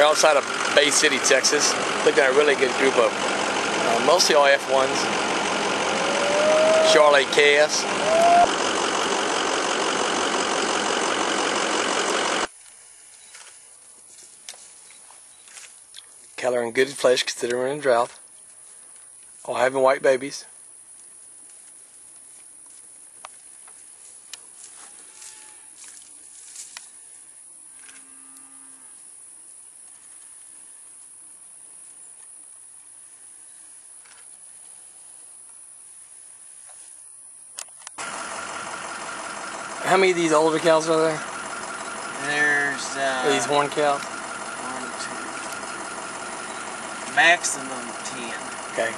We're outside of Bay City, Texas. Looking at a really good group of uh, mostly all F1s. Charlotte KS. Are in good flesh considering a drought. All having white babies. How many of these older cows are there? There's uh, Are these horn cows? one, two, maximum ten. Okay.